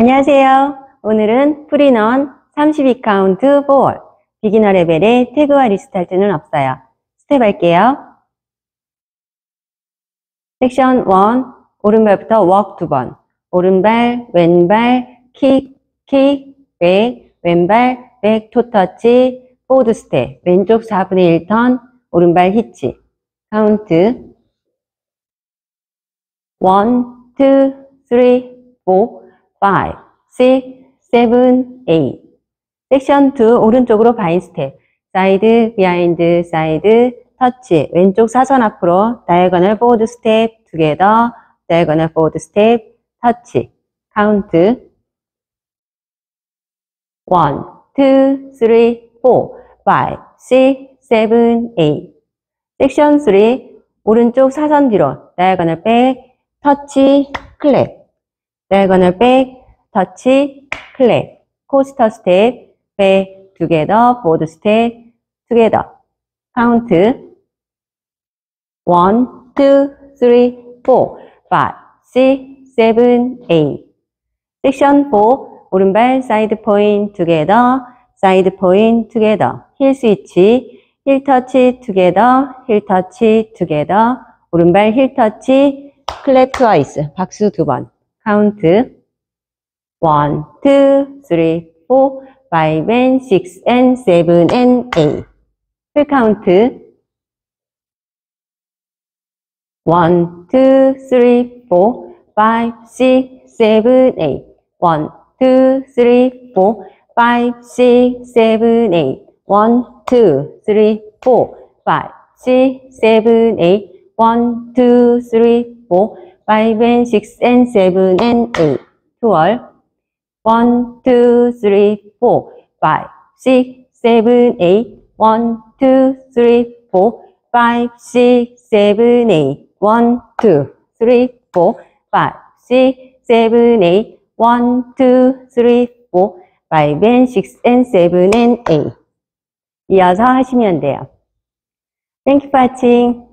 안녕하세요. 오늘은 Put It On 32카운트 4 wall beginner level의 tag와 때는 없어요. 스텝 할게요. 섹션 1 오른발부터 walk 두번 오른발, 왼발, kick, kick, back, 왼발, back, toe touch, forward step 왼쪽 4분의 1턴 오른발 hitch 카운트 1, 2, 3, 4 5, 6, 7, 8. 섹션 2 오른쪽으로 vine step. side, behind, side, touch. 왼쪽 사선 앞으로 diagonal forward step together, diagonal forward step, touch. 카운트 1, 2, 3, 4, 5, 6, 7, 8. 섹션 3 오른쪽 사선 뒤로 다이어거널 백, 터치, 클랩. Diagonal back, touch, clap, coaster step, back, together, board step, together. count 1, 2, 3, 4, 5, 6, 7, 8. section 4, 오른발 side point together, side point together. heel switch, heel touch together, heel touch together. 오른발 heel touch, clap twice. 박수 두 번. Count 1, 2, 3, 4, 5 and 6 and 7 and 8. full count 1, 2, 3, 4, 5, 6, 7, 8. 1, 2, 3, 4, 5, 6, 7, 8. 1, 2, 3, 4, 5, 6, 7, 8. 1, 2, 3, 4, 5 and 6 and 7 and 8. 12. 1, 2, 3, 4, 5, 6, 7, 8. 1, 2, 3, 4, 5, 6, 7, 8. 1, 2, 3, 4, 5, 6, 7, 8. 1, 2, 3, 4, 5 and 6 and 7 and 8. 이어서 하시면 돼요. Thank you for watching.